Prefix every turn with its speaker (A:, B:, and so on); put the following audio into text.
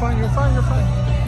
A: fine. You're fine. You're fine.